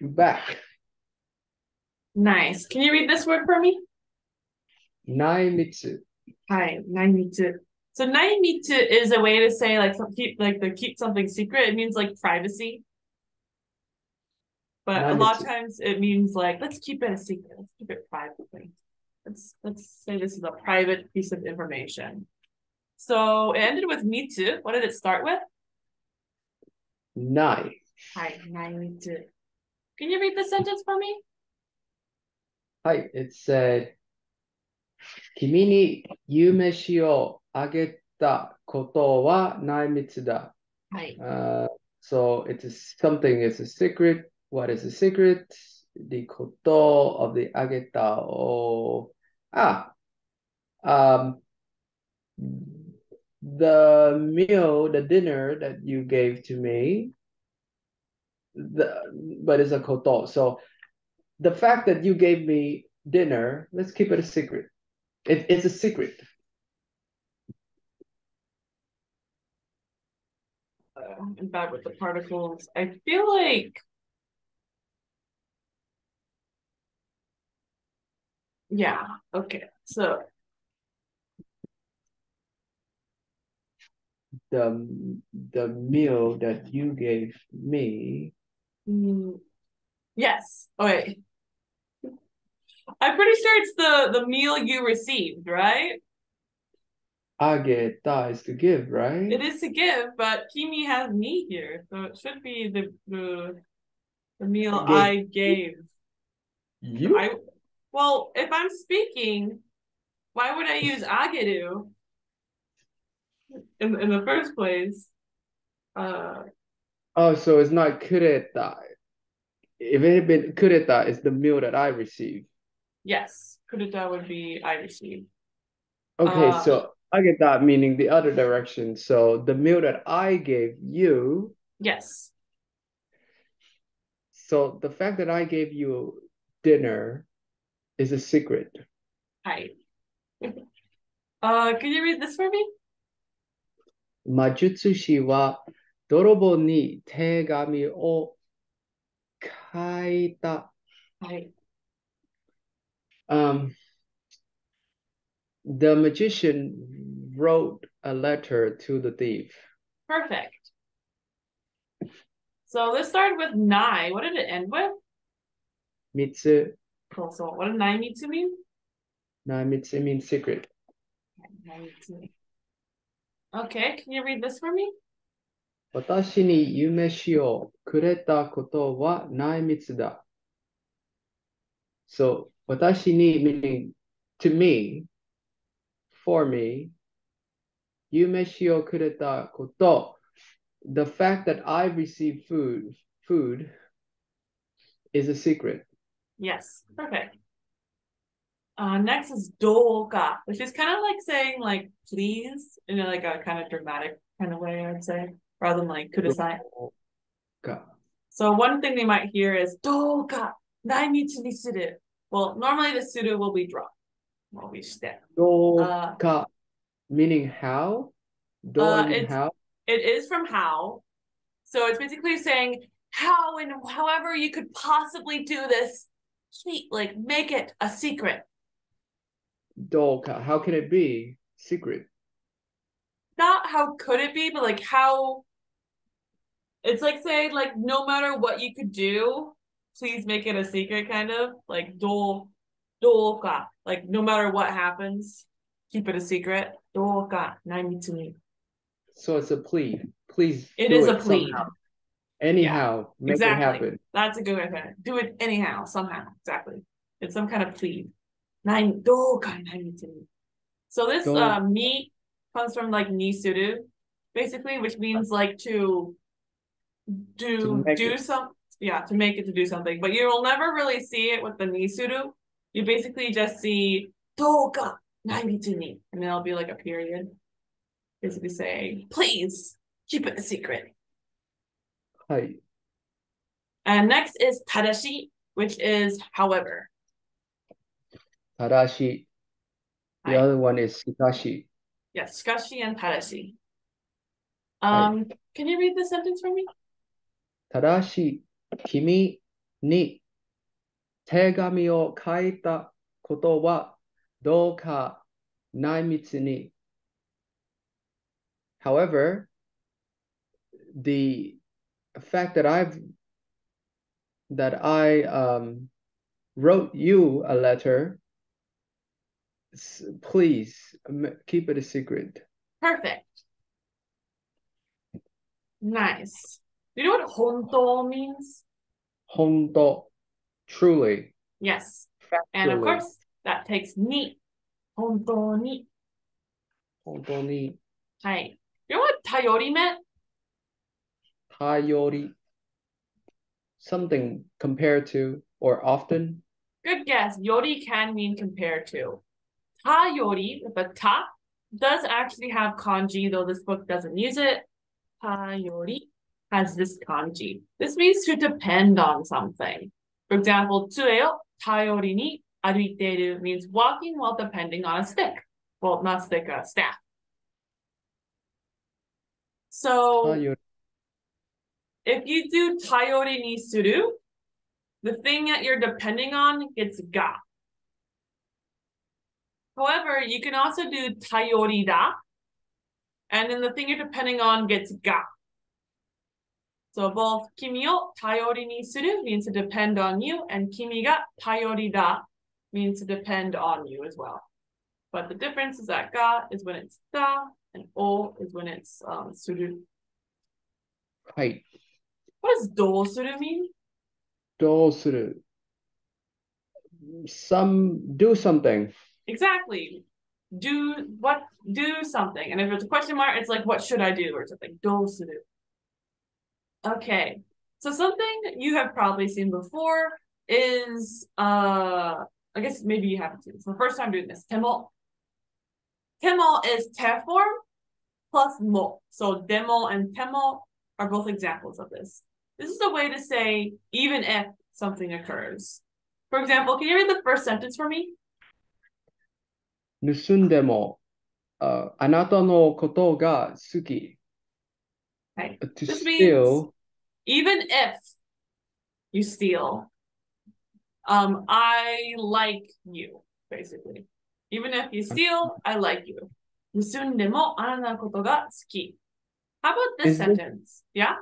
back. Nice. Can you read this word for me? Naimitsu. Hi, naimitsu. So naimitsu is a way to say like some keep like the keep something secret. It means like privacy. But a lot of times it means like let's keep it a secret. Let's keep it privately. Let's let's say this is a private piece of information. So it ended with mitsu. What did it start with? Nai. Hi, naimitsu. Can you read the sentence for me? Hi, it said, 君に夕飯をあげたことは内密だ。 Hi. Uh, so it's a, something is a secret. What is a secret? The koto of the ageta. Oh, ah, um, the meal, the dinner that you gave to me. the but it's a koto. So the fact that you gave me dinner, let's keep it a secret. It, it's a secret. I'm bad with the particles. I feel like yeah, okay. So The the meal that you gave me. Mm, yes. Okay. I'm pretty sure it's the the meal you received, right? Ageta is to give, right? It is to give, but Kimi has me here, so it should be the the, the meal. I gave. You? I well, if I'm speaking, why would I use ageru in in the first place? Uh, Oh, so it's not kureta. If it had been kureta, it's the meal that I receive. Yes, kureta would be I receive. Okay, uh, so I get that meaning the other direction. So the meal that I gave you. Yes. So the fact that I gave you dinner is a secret. Hi. uh, can you read this for me? Majutsu shi wa 泥棒に手紙を書いた。 Hi. Um, the magician wrote a letter to the thief. Perfect. So this started with nai. What did it end with? Mitsu, Cool. So what did nai mitsu mean? na mitsu means secret. Naimitsu. Okay, can you read this for me? 私に夕飯をくれたことは内密だ。So, 私に meaning to me, for me, 夕飯をくれたこと the fact that I receive food, food is a secret. Yes, perfect. Uh, next is doga, which is kind of like saying like please in a, like a kind of dramatic kind of way, I'd say, rather than like kudasai. Ka. So one thing they might hear is doga, naimitsu ni suru. Well, normally the suru will be dropped. Will be step. Do Uh, meaning how? Do Uh, how? It is from how. So it's basically saying how and however you could possibly do this, like make it a secret. Do ka. How can it be secret? Not how could it be, but like how it's like saying like no matter what you could do, please make it a secret kind of like do doka. Like no matter what happens, keep it a secret. Doka naimitsu ni. So it's a plea. Please. It a plea. somehow. Anyhow, make exactly. it happen. That's a good way to it. Do it anyhow, somehow. Exactly. It's some kind of plea. Nine dokai naimitsu. So this uh meat comes from like nisuru, basically, which means like to do do it. some yeah, to make it to do something. But you'll never really see it with the nisuru. You basically just see doka naimitsu ni, and then it'll be like a period. Basically saying, please keep it a secret. hi And next is tadashi, which is however. Tadashi. The Hi. other one is Shikashi. Yes, Shikashi and Tadashi. Um, can you read the sentence for me? ただし、君 に手紙を書いたことはどうか内密に。However, the fact that I've that I um, wrote you a letter, please keep it a secret. Perfect. Nice. Do you know what honto means? Honto, truly. Yes. And of course, that takes ni. Honto ni. Honto ni. Hi. You know what tayori meant? Tayori. Something compared to or often. Good guess. Yori can mean compared to. Tayori, the ta, does actually have kanji, though this book doesn't use it. Tayori has this kanji. This means to depend on something. For example, tsueo tayori ni aruiteru means walking while depending on a stick. Well, not stick, a staff. So if you do tayori ni suru, the thing that you're depending on gets ga. However, you can also do tayori da, and then the thing you're depending on gets ga. So both kimi o tayori ni suru means to depend on you, and kimi ga tayori da means to depend on you as well. But the difference is that ga is when it's da, and o is when it's um, suru. Right. What does do suru mean? Do suru. Some do something. Exactly do what do something. And if it's a question mark, it's like what should I do or something. Do Okay. So something you have probably seen before is uh I guess maybe you haven't seen. It's the first time doing this. Temo. Temo is te form plus mo. So demo and temo are both examples of this. This is a way to say even if something occurs. For example, can you read the first sentence for me? 盗んでもああなたのことが好き。 はい。To This steal. Even if you steal, um, I like you, basically. Even if you steal, I like you. 盗んでもあなたのことが好き。How about this Is sentence? This, yeah?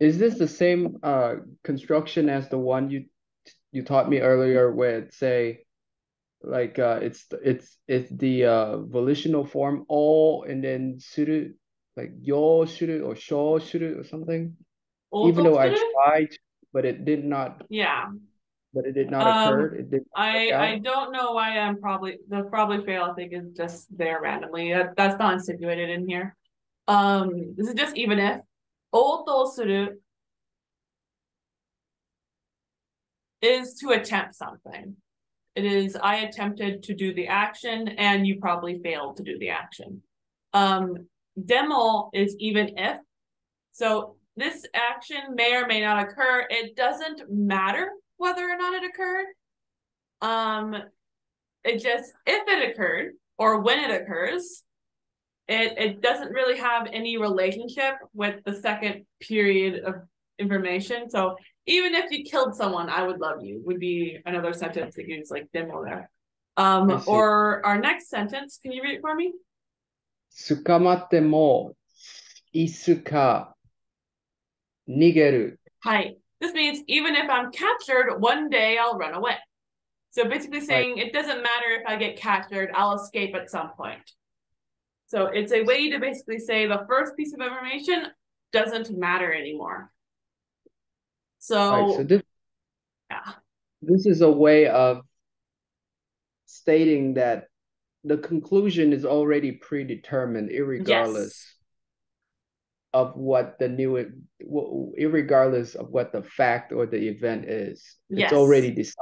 Is this the same uh, construction as the one you you taught me earlier where it say like uh it's it's it's the uh volitional form all and then suru like yo shuru or sho shuru or something. Even though i tried but it did not yeah. but it did not um, occur. It did i i don't know why i'm probably the probably fail i think is just there randomly. That, that's not insinuated in here. Um this is just even if. Oto suru is to attempt something. It is I attempted to do the action and you probably failed to do the action. Um, demo is even if. So this action may or may not occur. It doesn't matter whether or not it occurred. Um, it just if it occurred or when it occurs, it it doesn't really have any relationship with the second period of information. So even if you killed someone, I would love you would be another sentence that use like demo there. Um, or our next sentence, can you read it for me? 捕まってもいつか逃げる。Hi. This means even if I'm captured, one day I'll run away. So basically saying it doesn't matter if I get captured, I'll escape at some point. So it's a way to basically say the first piece of information doesn't matter anymore. So, right, so this, yeah. this is a way of stating that the conclusion is already predetermined, regardless yes. of what the new, regardless of what the fact or the event is. Yes. It's already decided.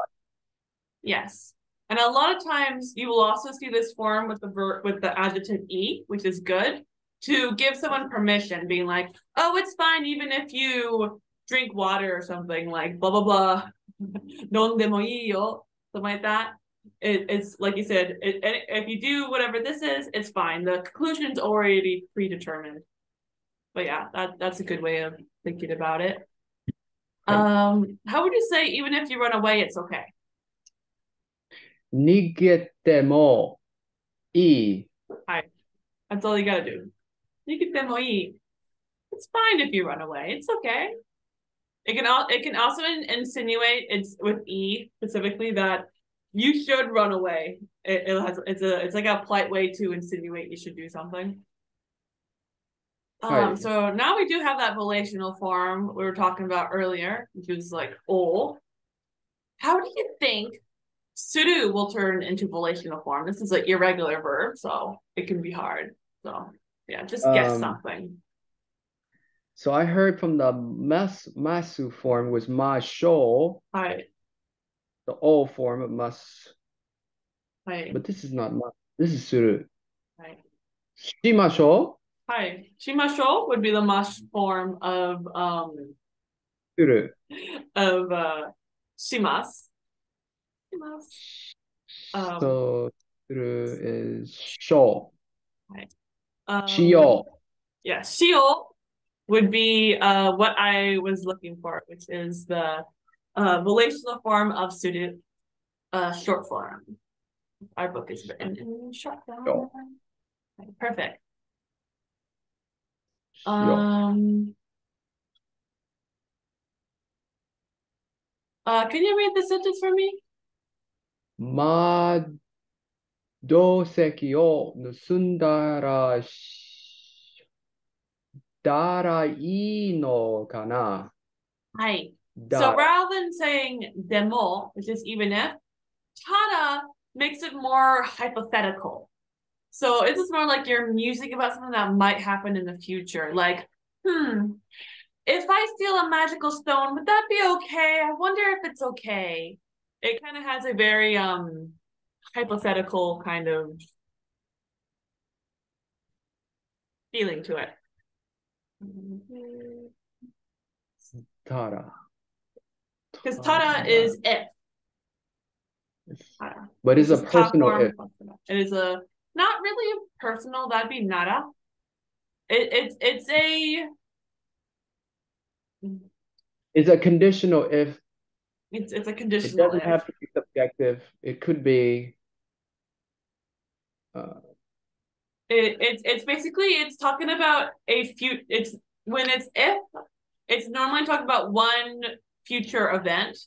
Yes. And a lot of times you will also see this form with the ver- with the adjective e, which is good, to give someone permission, being like, "Oh, it's fine, even if you drink water or something like blah blah blah non something like that it, it's like you said it, if you do whatever this is it's fine the conclusion's already predetermined but yeah that that's a good way of thinking about it Um, how would you say even if you run away, it's okay? 逃げてもいい。 That's all you gotta do. You can demo eat. It's fine if you run away. It's okay. It can al- it can also in- insinuate it's with E specifically that you should run away. It, it has it's a it's like a polite way to insinuate you should do something. Um, Right. so now we do have that volitional form we were talking about earlier, which is like o. How do you think suru will turn into volitional form? This is an irregular verb, so it can be hard. So yeah, just guess Um, something. So I heard from the mas masu form was masho, Hi, the o form of mas, but this is not mas. This is suru. Shimasho, Hi. Shimasho would be the mash form of um suru. of uh shimas. Shimas. Um, So suru is sho, um, shio. Yeah, shio would be uh what I was looking for, which is the uh relational form of suru uh short form. Our book is written in short form. Sure. Okay, Perfect. shio. Um uh can you read the sentence for me? 窓席を盗んだらし、だらいいのかな Hi. だ So rather than saying demo, which is even if, tada makes it more hypothetical. So it's just more like you're musing about something that might happen in the future. Like, hmm, if I steal a magical stone, would that be okay? I wonder if it's okay. It kind of has a very um hypothetical kind of feeling to it. Tara. Because tada is if. Tada. But it's a This is personal form if. It is a not really a personal. That'd be nada. It, it's it's a It's a conditional if. it's it's a conditional. It doesn't if. have to be subjective. It could be. Uh, It, it's it's basically it's talking about a few. It's when it's if. It's normally talking about one future event.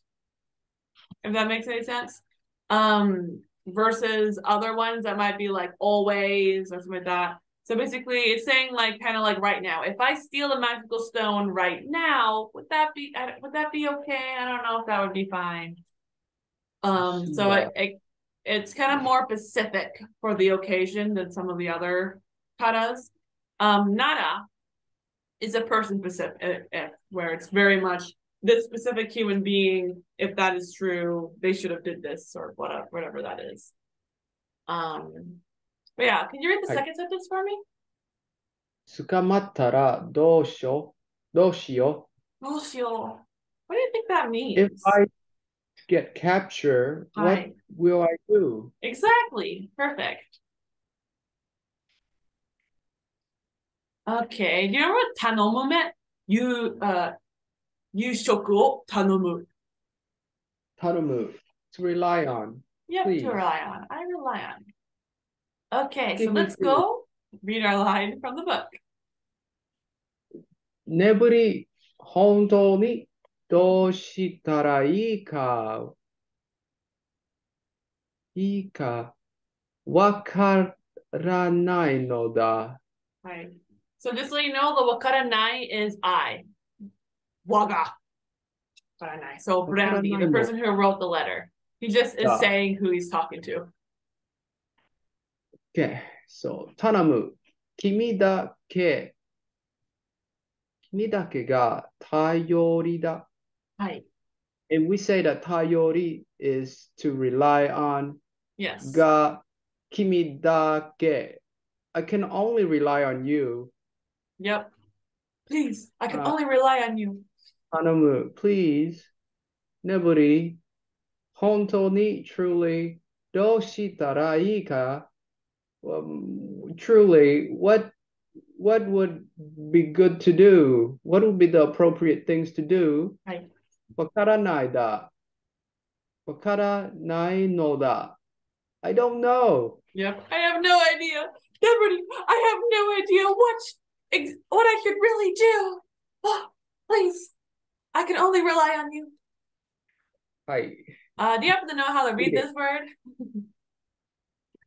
If that makes any sense. Um, versus other ones that might be like always or something like that. So basically, it's saying like kind of like right now. If I steal a magical stone right now, would that be would that be okay? I don't know if that would be fine. Um, so it, it it's kind of more specific for the occasion than some of the other katas. Um, nada is a person specific, if, if where it's very much this specific human being. If that is true, they should have did this or whatever, whatever that is. Um, but yeah, can you read the Hi. second sentence for me? 捕まったらどうしようどうしよ Bullshit. What do you think that う means? If I get captured, what Hi. will I do? Exactly. Perfect. Okay. Do you remember what tanomu meant? You uh yushoku o tanomu. 頼む to rely on. Yep, Please. to rely on. I rely on. Okay, so Give me let's food. go read our line from the book. 眠り、本当にどうしたらいいか、いいか、わからないのだ。 Right. So just so you know, the wakaranai is I. Waga. So Brandy, the person who wrote the letter. He just is saying who he's talking to. Okay. So Tanamu, Kimi dake. Kimi dake ga tayori da. Hi. And we say that tayori is to rely on. Yes. Ga kimi dake. I can only rely on you. Yep. Please, I can uh, only rely on you. 하나님을 please. 내버리 혼돈이 truly um, truly what what would be good to do? What would be the appropriate things to do? 와카라나이다 I don't know. Yeah I have no idea. Nobody, I have no idea what what I could really do. Oh, please. I can only rely on you. Hi. Uh, do you happen to know how to read this word?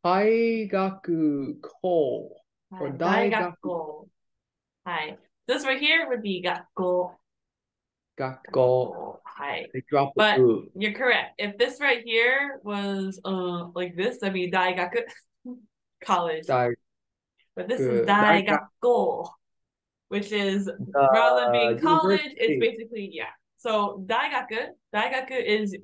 Daigaku ko. Or daigaku. Hi. This right here would be gakko. Gakko. Hi. But you're correct. If this right here was uh like this, that'd be daigaku. College. Dai but this is daigaku which is rather than being college, it's basically yeah. So daigaku, daigaku is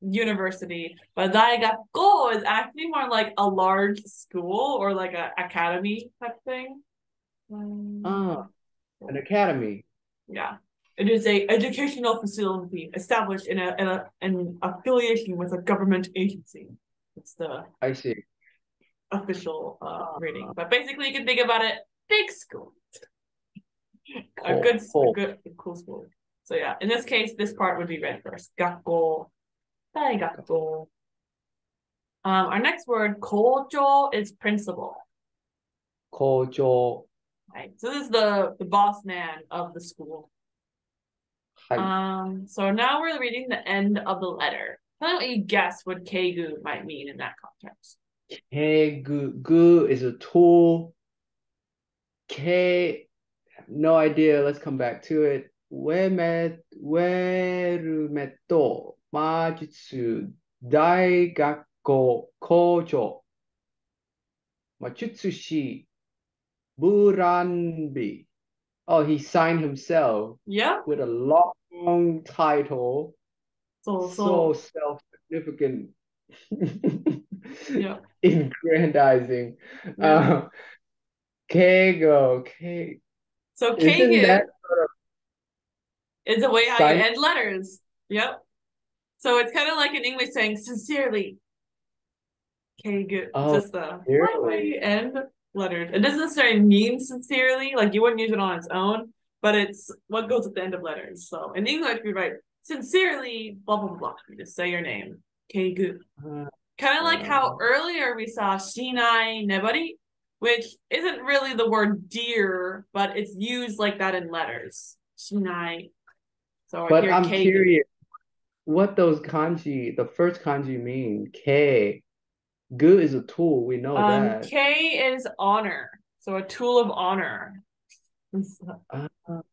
university, but daigakko is actually more like a large school or like a academy type thing. Um, Ah, an academy. yeah. It is a educational facility established in a in a an affiliation with a government agency. It's the I see. official uh, Ah. rating. But basically, you can think about it: big school, a good, cool. A good, cool school. So yeah, in this case, this part would be read first. Gakko, Gakko. Um, our next word, kojo, is principal. Kojo. Right. So this is the, the boss man of the school. Hi. Um, so now we're reading the end of the letter. How do you guess what kegu might mean in that context? Kegu. gu is a tool. K no idea. Let's come back to it. Where Werumeto Majutsu Daigakko Kojo Machutsushi Buranbi. Oh, he signed himself. Yeah. With a long title. So, so. so self-significant. yeah. Aggrandizing. Yeah. Um, Keigo, Ke so Isn't keigu. that is the way how you end letters. Yep. So it's kind of like in English saying sincerely. Good. Oh, Just the way end letters. It doesn't necessarily mean sincerely, like you wouldn't use it on its own, but it's what goes at the end of letters. So in English, we write sincerely, blah blah blah. You just say your name. Good. Uh, Kind of like how Uh. earlier we saw shinai nebari, which isn't really the word dear, but it's used like that in letters. Shinai. So but I'm curious what those kanji, the first kanji mean. K. Gu is a tool. We know Um, that. K is honor, so a tool of honor. Is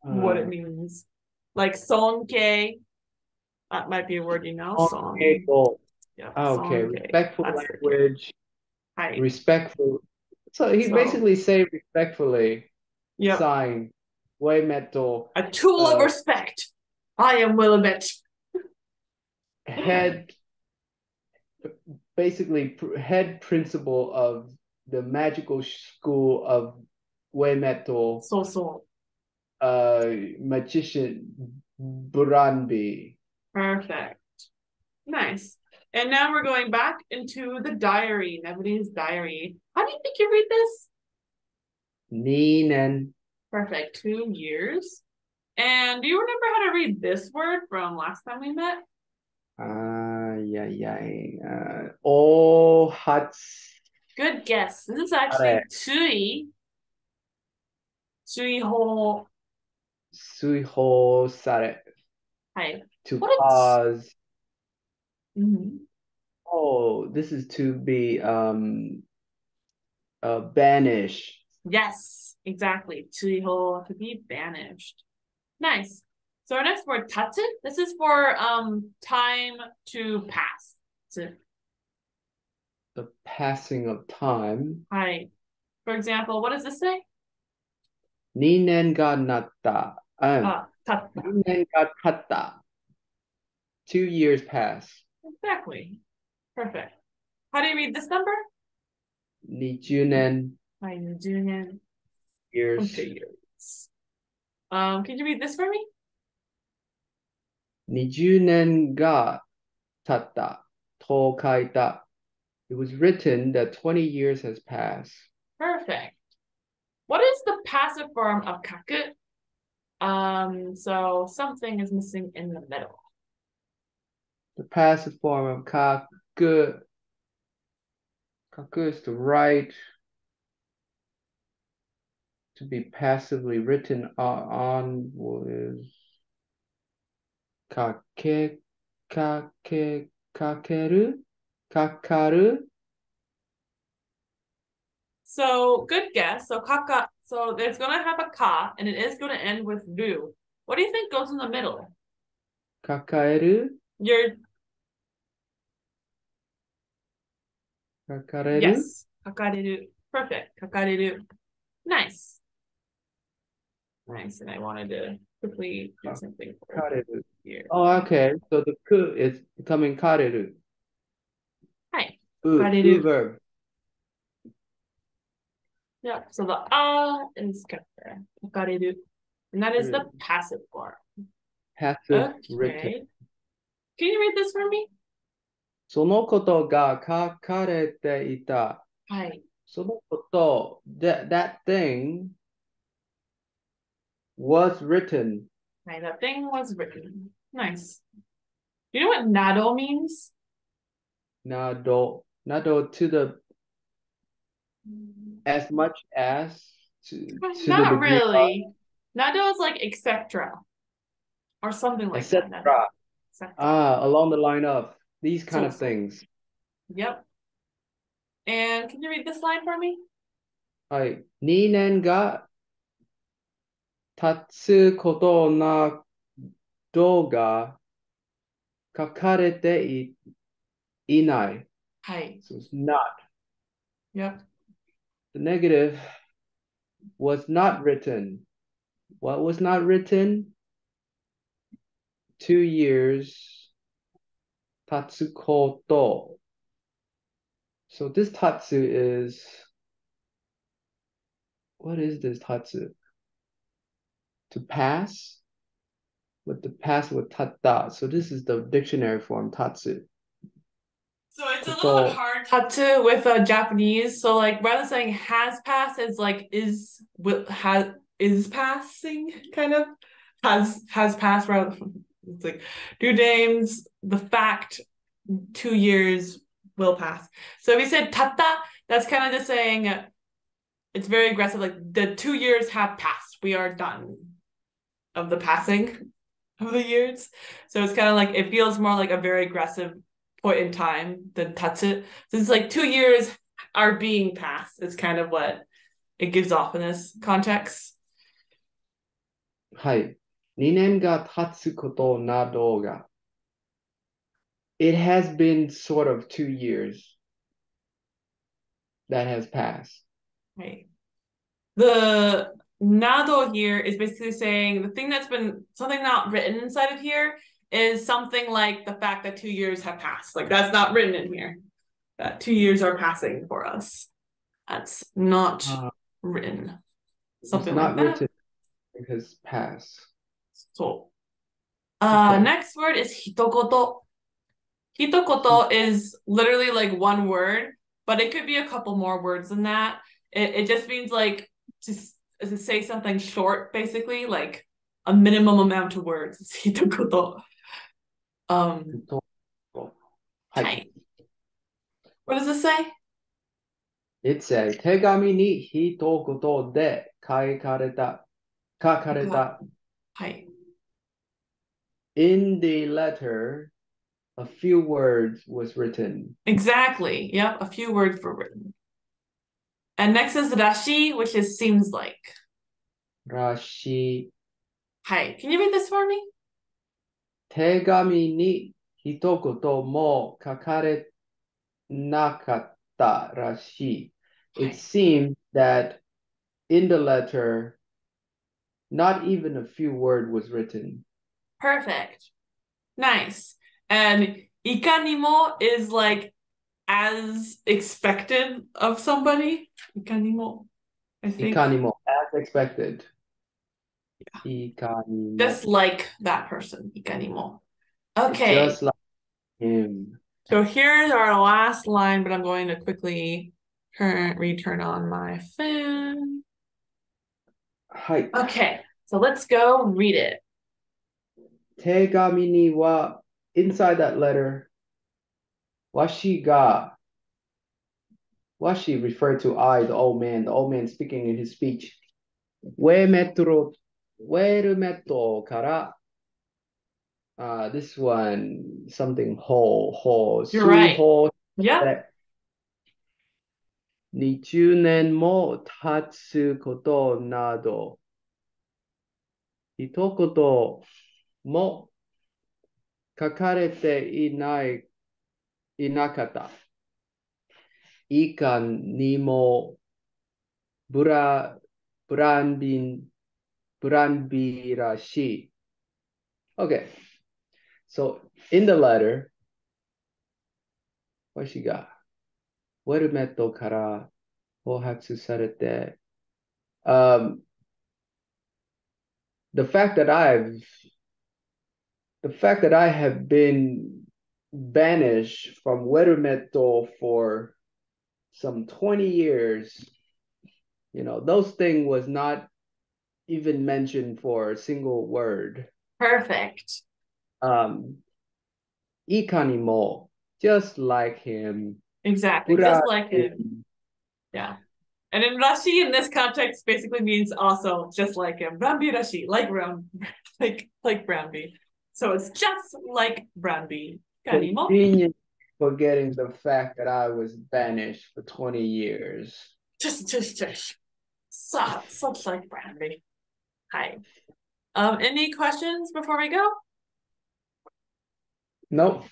what it Uh, means. Like sonke, that might be a word you know. Song. okay. Yeah. Ah, okay, respectful language, Hi. respectful. So he So- basically say respectfully, yeah. sign, way metal, A tool of uh, respect. I am Willamette. head, basically pr- head principal of the magical school of way metal, So so. uh, magician Buranbi. Perfect. Nice. And now we're going back into the diary, Nebuchadnezzar's diary. How do you think you read this? Ninen. Perfect. Two years. And do you remember how to read this word from last time we met? Ah, yeah, yeah. Uh, oh, hats. Good guess. This is actually. Tsui. Tsui ho. Suiho sare. Hi. To What cause hmm Oh, this is to be um uh banished. Yes, exactly. Tuiho to be banished. Nice. So our next word, tatsu. This is for um time to pass. To the passing of time. Hi. For example, what does this say? Ninen ga natta. Um, ah, tatta. Ninen ga tatta. Two years pass. Exactly. Perfect. How do you read this number? Nijunen. Hi, Nijunen. Years. Okay, years. Um, can you read this for me? Nijunen ga tatta tokaita. It was written that 20 years has passed. Perfect. What is the passive form of kaku? Um, so something is missing in the middle passive form of kaku. Kaku is to write, to be passively written on, on was kake, kake, kakeru, kakaru. So good guess. So kaka. So it's gonna have a ka, and it is gonna end with ru. What do you think goes in the middle? Kakaeru, You're kakareru. yes. Kakareru. Perfect. Kakareru. Nice. Nice. And I wanted to quickly do something for Kareru. here. Oh, okay. So the ku is becoming kareru. Hi. U, Kareru. u verb. Yeah. So the ah is kaka. Kakareru. And that is the passive form. Passive written. Okay. Can you read this for me? そのことが書かれていた。はい。そのこと、that, that thing was written. Right, that thing was written. Nice. You know what nado means? Nado, nado to the as much as to, to the Not degree really. Nado is like etc. Or something of, like that. etc. nado. Etc. Ah, along the line of These kind so, of things. Yep. And can you read this line for me? I Ninen ga tatsu koto na doga kakarete inai. Hi. So it's not. Yep. The negative was not written. What was not written? Two years Tatsukoto. So this tatsu is what is this tatsu? To pass? With the pass with tatta. So this is the dictionary form tatsu. So it's a little bit Koto. hard tatsu with uh, Japanese. So like rather than saying has passed, it's like is will has is passing kind of has has passed rather it's like due names the fact two years will pass. So if you said tata, that's kind of just saying it's very aggressive. Like the two years have passed. We are done of the passing of the years. So it's kind of like it feels more like a very aggressive point in time than tatsu. So it's like two years are being passed. Is kind of what it gives off in this context. はい。2年が経つことなどが。It has been sort of two years that has passed. Right. The nado here is basically saying the thing that's been something not written inside of here is something like the fact that two years have passed. Like that's not written in here. That two years are passing for us. That's not Uh, written. It's Something not like that. written. It has passed. So, uh, Okay. next word is hitokoto. Hitokoto is literally like one word, but it could be a couple more words than that. It, it just means like to, s- to say something short, basically, like a minimum amount of words. It's hitokoto. Um, はい。はい what does it say? It says 手紙に一言で書かれた。書かれた。 はい。In the letter, a few words was written. Exactly. Yep, a few words were written. And next is rashi, which is seems like. Rashi. Hi, can you read this for me? Tegami ni hitokoto mo kakare rashi. It seems that in the letter not even a few word was written. Perfect. Nice. And ikanimo is like as expected of somebody. Ikanimo. I think. Ikanimo, as expected. Yeah. Ikanimo. Just like that person, ikanimo. Okay. Just like him. So here's our last line, but I'm going to quickly turn return on my fan. はい。 Okay. So let's go read it. 手紙には inside that letter, Washi ga, Washi referred to I, the old man, the old man speaking in his speech. We metro, we metro kara. Uh, this one, something ho, ho, You're right. ho, Yeah. 20年も経つことなど、一言も書かれていない、いなかった。いかにもブラ、ブランビン、ブランビらしい。Okay. So in the letter, what she got? ウェルメットから放発されて、um, the fact that I've the fact that I have been banished from Werumeto for some 20 years, you know, those thing was not even mentioned for a single word. Perfect. Um, Ikanimo, just like him. Exactly. Just like him. Yeah. And in Rashi in this context basically means also just like him. Branbi Rashi, like brown like like Brownby. So it's just like Brownby. Kanimo. Convenient forgetting the fact that I was banished for 20 years. Just just just so such like Brownby. Hi. Um any questions before we go? Nope.